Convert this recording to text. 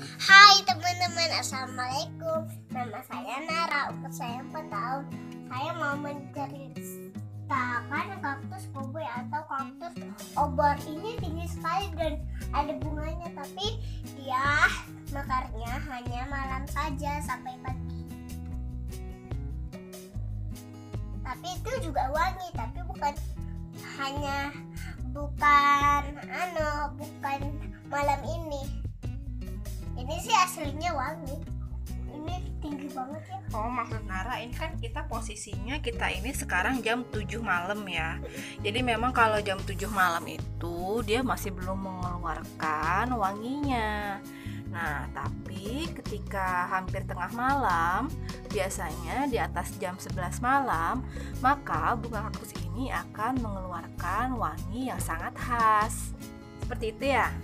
Hai teman-teman, Assalamualaikum. Nama saya Nara, umur saya 4 tahun. Saya mau menceritakan kaktus koboi atau kaktus obor. Ini tinggi sekali dan ada bunganya Tapi dia mekarnya hanya malam saja sampai pagi. Tapi itu juga wangi, tapi bukan hanya bukan ano bukan malam ini ini sih aslinya wangi. Ini tinggi banget ya. Oh maksud Nara ini kan kita posisinya kita ini sekarang jam 7 malam ya. Jadi memang kalau jam 7 malam itu dia masih belum mengeluarkan wanginya. Nah tapi ketika hampir tengah malam Biasanya di atas jam 11 malam Maka bunga kaktus ini akan mengeluarkan wangi yang sangat khas. Seperti itu ya